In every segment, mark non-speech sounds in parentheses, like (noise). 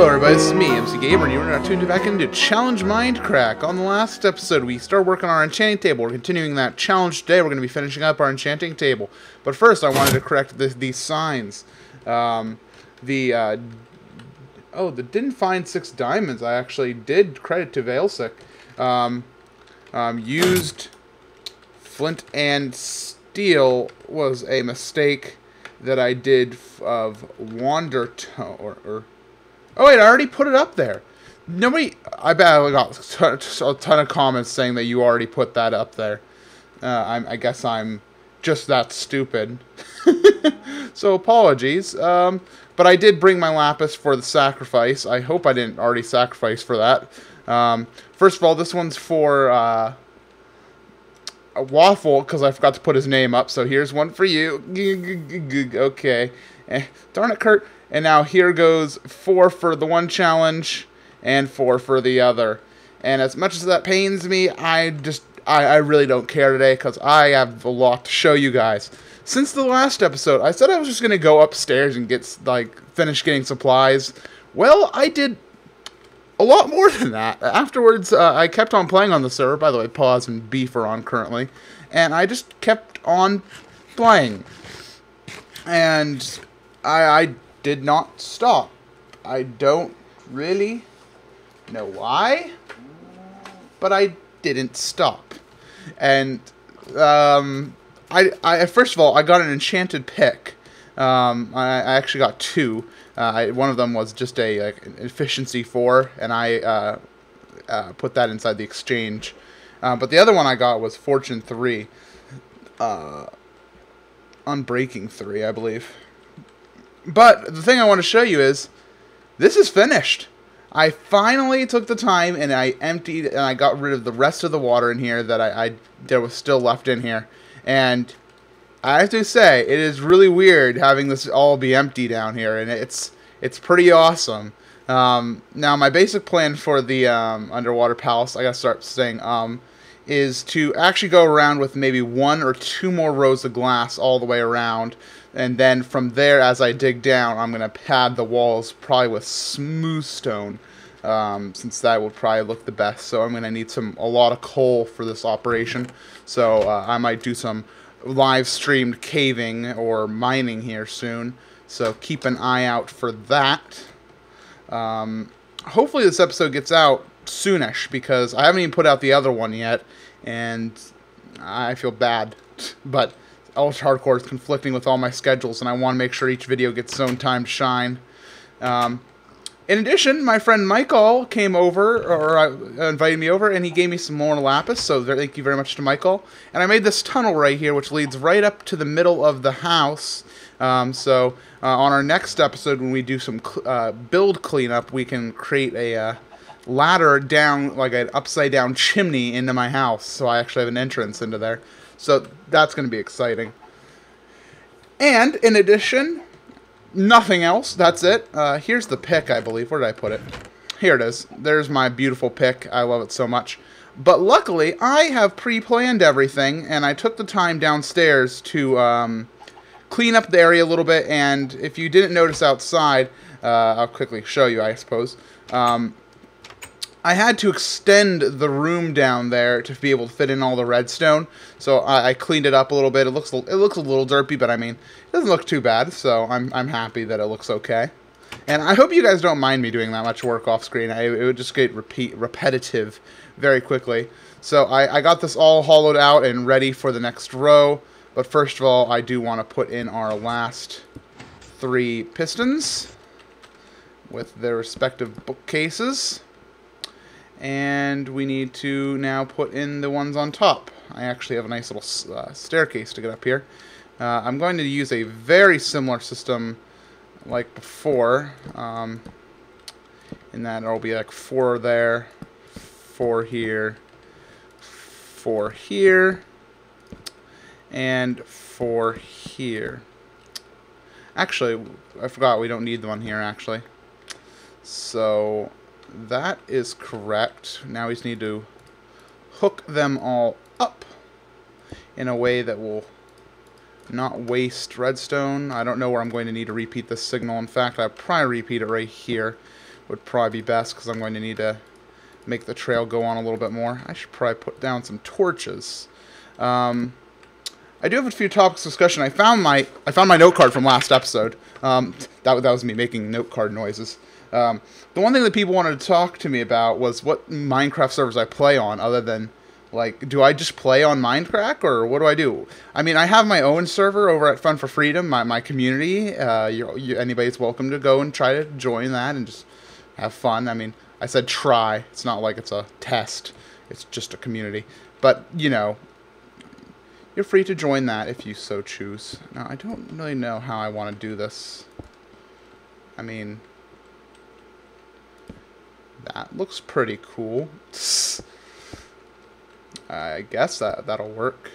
Hello everybody, this is me, MC Gamer, and you're now tuned back into Challenge Mindcrack. On the last episode, we started working on our enchanting table. We're continuing that challenge today. We're going to be finishing up our enchanting table. But first, I wanted to correct this, these signs. Um, the, uh, oh, the didn't find six diamonds, I actually did credit to Veilsick. Um, um, used flint and steel was a mistake that I did of wander or, or Oh wait, I already put it up there. Nobody, I bet I got a ton of comments saying that you already put that up there. Uh, i guess I'm just that stupid. (laughs) so apologies. Um, but I did bring my lapis for the sacrifice. I hope I didn't already sacrifice for that. Um, first of all, this one's for uh, a waffle because I forgot to put his name up. So here's one for you. (laughs) Okay. Eh, darn it, Kurt. And now here goes four for the one challenge and four for the other. And as much as that pains me, I just, I, I really don't care today because I have a lot to show you guys. Since the last episode, I said I was just going to go upstairs and get, like, finish getting supplies. Well, I did a lot more (laughs) than that. Afterwards, uh, I kept on playing on the server. By the way, Pause and Beef are on currently. And I just kept on playing. And I, I did not stop. I don't really know why, but I didn't stop. And um, I, I first of all, I got an enchanted pick. Um, I, I, actually got two. Uh, I, one of them was just a like, efficiency four, and I uh, uh, put that inside the exchange. Uh, but the other one I got was fortune three, uh, unbreaking three, I believe. But the thing I want to show you is this is finished. I finally took the time and I emptied and I got rid of the rest of the water in here that I, I there was still left in here. And I have to say, it is really weird having this all be empty down here, and it's it's pretty awesome. Um, now, my basic plan for the um, underwater palace, I gotta start saying, um, is to actually go around with maybe one or two more rows of glass all the way around, and then from there, as I dig down, I'm going to pad the walls probably with smooth stone, um, since that would probably look the best. So I'm going to need some a lot of coal for this operation. So uh, I might do some live streamed caving or mining here soon. So keep an eye out for that. Um, hopefully this episode gets out soonish because I haven't even put out the other one yet, and I feel bad. (laughs) But Ultra Hardcore is conflicting with all my schedules, and I want to make sure each video gets its own time to shine. Um, in addition, my friend Michael came over, or uh, invited me over, and he gave me some more lapis, so thank you very much to Michael. And I made this tunnel right here, which leads right up to the middle of the house. Um, so uh, on our next episode, when we do some cl uh, build cleanup, we can create a uh, ladder down, like an upside-down chimney into my house, so I actually have an entrance into there. So that's going to be exciting. And in addition, nothing else. That's it. Uh, here's the pick, I believe. Where did I put it? Here it is. There's my beautiful pick. I love it so much. But luckily, I have pre-planned everything, and I took the time downstairs to um, clean up the area a little bit. And if you didn't notice outside, uh, I'll quickly show you, I suppose. Um, I had to extend the room down there to be able to fit in all the redstone. So I, I, cleaned it up a little bit. It looks it looks a little derpy, but I mean, it doesn't look too bad. So I'm I'm happy that it looks okay. And I hope you guys don't mind me doing that much work off screen. I, it would just get repeat repetitive very quickly. So I, I got this all hollowed out and ready for the next row. But first of all, I do want to put in our last three pistons with their respective bookcases and we need to now put in the ones on top. I actually have a nice little uh, staircase to get up here. Uh, I'm going to use a very similar system like before, um, in that it'll be like four there, four here, four here, and four here. Actually, I forgot we don't need the one here actually. So that is correct. Now we just need to hook them all up in a way that will not waste redstone. I don't know where I'm going to need to repeat this signal. In fact, I'll probably repeat it right here. would probably be best because I'm going to need to make the trail go on a little bit more. I should probably put down some torches. Um, I do have a few topics of discussion. I found my I found my note card from last episode. Um, that that was me making note card noises. Um, the one thing that people wanted to talk to me about was what Minecraft servers I play on, other than like, do I just play on Mindcrack or what do I do? I mean, I have my own server over at Fun for Freedom, my, my community. Uh, you, you, anybody's welcome to go and try to join that and just have fun. I mean, I said try. It's not like it's a test. It's just a community. But, you know, you're free to join that if you so choose. Now, I don't really know how I want to do this. I mean, that looks pretty cool. I guess that, that'll work.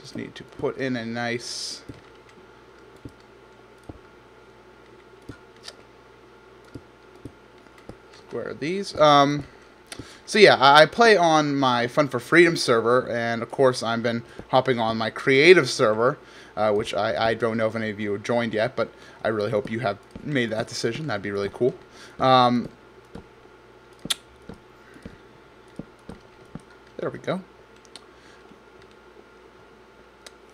Just need to put in a nice... Square these. Um, so yeah, I play on my Fun for Freedom server, and of course I've been hopping on my creative server, uh, which I, I don't know if any of you have joined yet, but I really hope you have made that decision. That'd be really cool. Um, There we go.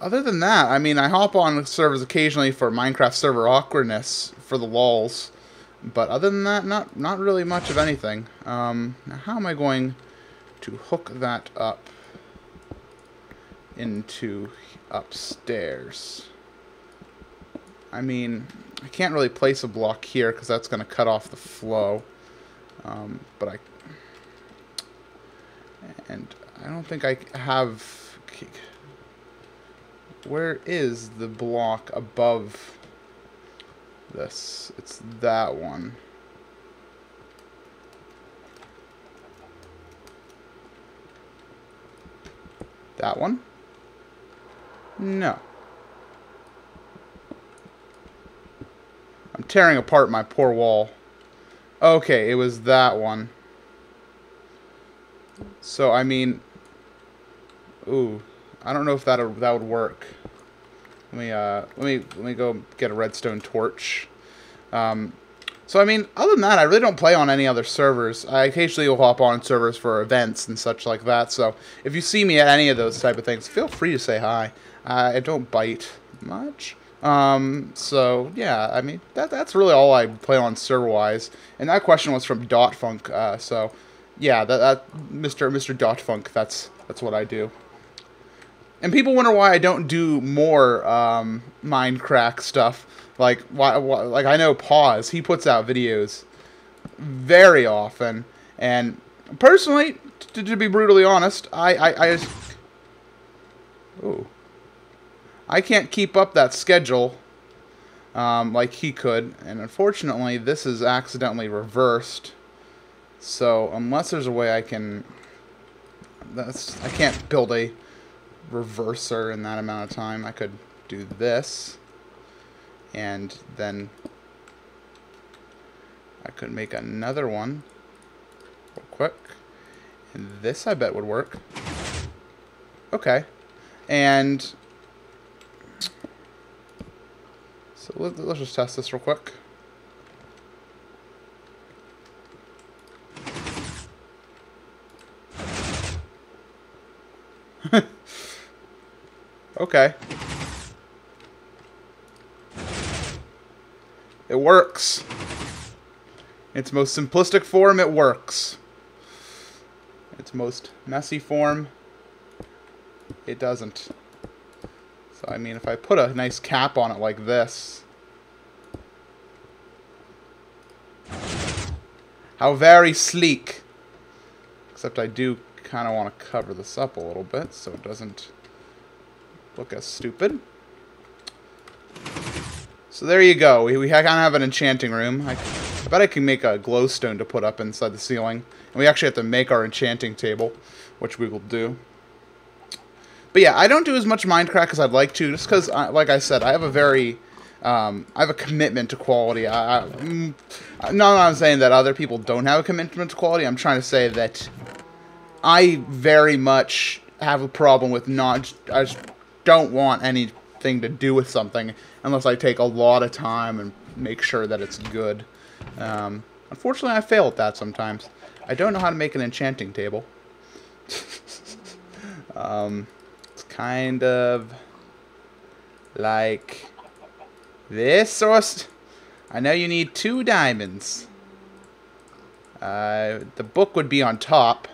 Other than that, I mean, I hop on servers occasionally for Minecraft server awkwardness for the walls, but other than that, not not really much of anything. Um, now, how am I going to hook that up into upstairs? I mean, I can't really place a block here because that's going to cut off the flow. Um, but I and I don't think I have... Where is the block above this? It's that one. That one? No. Tearing apart my poor wall. Okay, it was that one. So, I mean... Ooh. I don't know if that that would work. Let me, uh, let me, let me go get a redstone torch. Um, so, I mean, other than that, I really don't play on any other servers. I occasionally will hop on servers for events and such like that. So, if you see me at any of those type of things, feel free to say hi. Uh, I don't bite much. Um, so, yeah, I mean, that, that's really all I play on server-wise. And that question was from Dotfunk, uh, so yeah, that, that Mr. Mr. Dot Funk. That's that's what I do. And people wonder why I don't do more um, Minecraft stuff. Like why, why? Like I know Pause. He puts out videos very often, and personally, to, to be brutally honest, I I, I just I can't keep up that schedule um, like he could, and unfortunately, this is accidentally reversed. So unless there's a way I can, that's I can't build a reverser in that amount of time. I could do this, and then I could make another one real quick. And this I bet would work. Okay. And so let, us just test this real quick. (laughs) okay. It works. Its most simplistic form, it works. Its most messy form, it doesn't. So, I mean, if I put a nice cap on it like this... How very sleek. Except I do kind of want to cover this up a little bit so it doesn't look as stupid. So there you go. We, we kind of have an enchanting room. I, I bet I can make a glowstone to put up inside the ceiling. And we actually have to make our enchanting table, which we will do. But yeah, I don't do as much Minecraft as I'd like to, just because, like I said, I have a very... Um, I have a commitment to quality. I, I, mm, not I'm saying that other people don't have a commitment to quality. I'm trying to say that I very much have a problem with not. I just don't want anything to do with something unless I take a lot of time and make sure that it's good. Um, unfortunately, I fail at that sometimes. I don't know how to make an enchanting table. (laughs) um, kind of like this or... I know you need two diamonds. Uh, the book would be on top.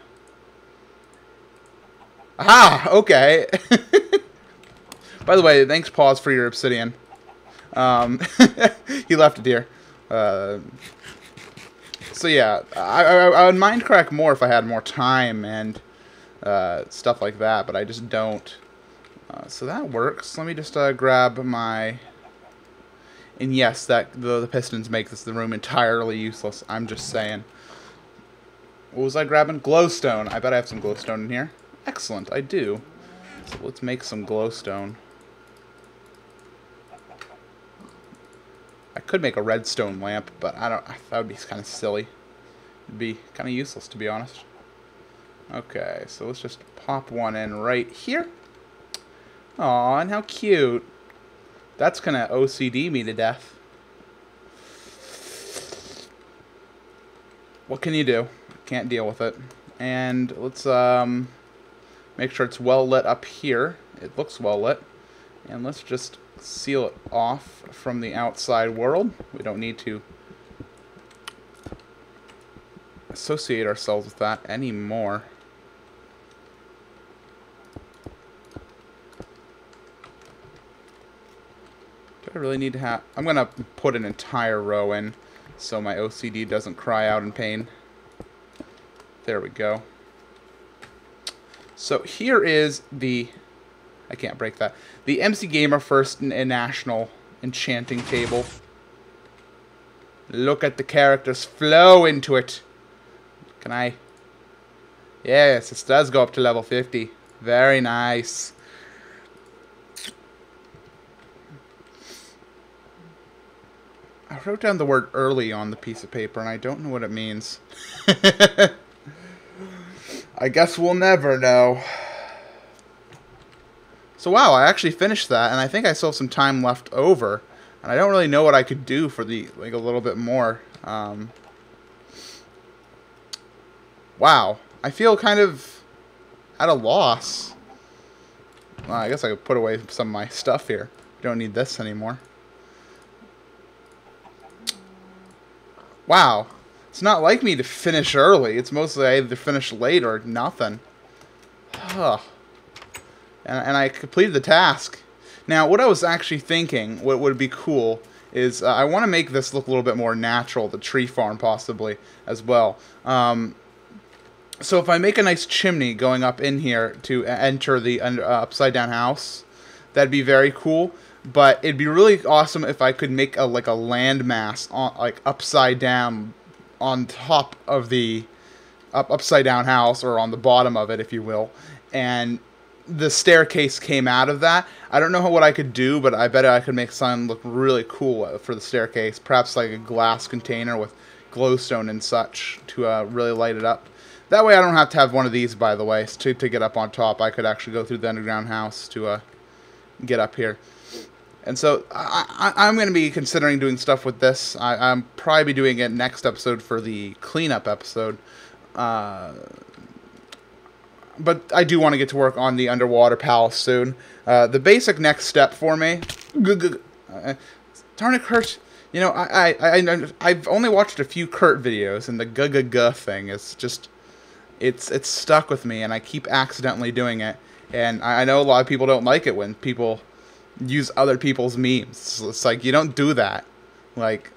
Ah, Okay. (laughs) By the way, thanks, Pause, for your obsidian. Um, (laughs) he left it here. Uh, so yeah, I, I, I would Mindcrack more if I had more time and uh, stuff like that, but I just don't. Uh, so that works. Let me just uh, grab my... And yes, that the, the pistons make this the room entirely useless. I'm just saying. What was I grabbing? Glowstone. I bet I have some glowstone in here. Excellent, I do. So let's make some glowstone. I could make a redstone lamp, but I don't. That would be kind of silly. It'd be kind of useless, to be honest. Okay, so let's just pop one in right here. Aw, and how cute. That's gonna OCD me to death. What can you do? Can't deal with it. And let's um, make sure it's well lit up here. It looks well lit. And let's just seal it off from the outside world. We don't need to associate ourselves with that anymore. I really need to have... I'm going to put an entire row in so my OCD doesn't cry out in pain. There we go. So here is the I can't break that. The MC Gamer First National Enchanting Table. Look at the characters flow into it. Can I? Yes, it does go up to level 50. Very nice. I wrote down the word early on the piece of paper and I don't know what it means. (laughs) I guess we'll never know. So wow, I actually finished that, and I think I still have some time left over. And I don't really know what I could do for the like a little bit more. Um, wow, I feel kind of at a loss. Well, I guess I could put away some of my stuff here. Don't need this anymore. Wow, it's not like me to finish early. It's mostly I either finish late or nothing. Ugh and, and I completed the task. Now, what I was actually thinking, what would be cool, is uh, I want to make this look a little bit more natural, the tree farm possibly, as well. Um, so if I make a nice chimney going up in here to enter the uh, upside down house, that'd be very cool. But it'd be really awesome if I could make a like a landmass on like upside down on top of the up upside down house or on the bottom of it, if you will, and the staircase came out of that. I don't know what I could do, but I bet I could make something look really cool for the staircase. Perhaps like a glass container with glowstone and such to uh, really light it up. That way I don't have to have one of these, by the way, to, to get up on top. I could actually go through the underground house to uh, get up here. And so I, am going to be considering doing stuff with this. I, am probably doing it next episode for the cleanup episode. Uh, but I do want to get to work on the underwater palace soon. Uh, the basic next step for me, uh, darn it, Kurt. You know, I, I, I, I've only watched a few Kurt videos, and the g g g thing is just, it's, it's stuck with me, and I keep accidentally doing it. And I, know a lot of people don't like it when people use other people's memes. It's like you don't do that, like,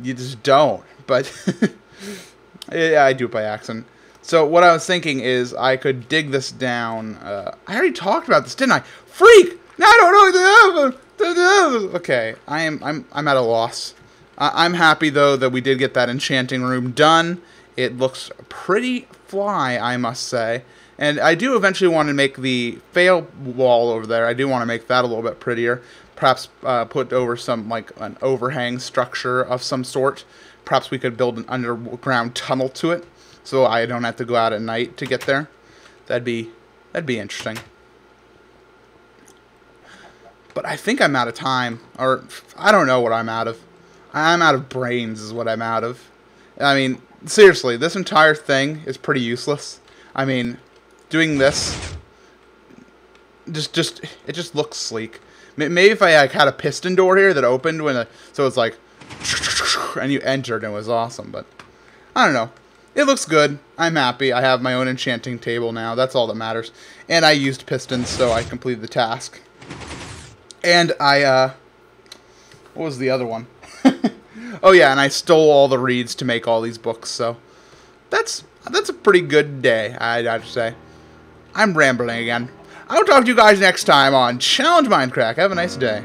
you just don't. (laughs) But (laughs) yeah, I do it by accident. So what I was thinking is I could dig this down. Uh, I already talked about this, didn't I? Freak! No, I don't know. Okay, I am I'm I'm at a loss. I'm happy though that we did get that enchanting room done. It looks pretty fly, I must say. And I do eventually want to make the fail wall over there. I do want to make that a little bit prettier. Perhaps uh, put over some like an overhang structure of some sort. Perhaps we could build an underground tunnel to it so I don't have to go out at night to get there. That'd be that'd be interesting. But I think I'm out of time, or I don't know what I'm out of. I'm out of brains is what I'm out of. I mean, seriously, this entire thing is pretty useless. I mean, doing this just just it just looks sleek. Maybe if I like had a piston door here that opened when a, so it's like and you entered and it was awesome, but I don't know. It looks good. I'm happy. I have my own enchanting table now. That's all that matters. And I used pistons, so I completed the task. And I, uh... What was the other one? (laughs) oh, yeah, and I stole all the reeds to make all these books, so... That's that's a pretty good day, I'd to say. I'm rambling again. I'll talk to you guys next time on Challenge Mindcrack. Have a nice day.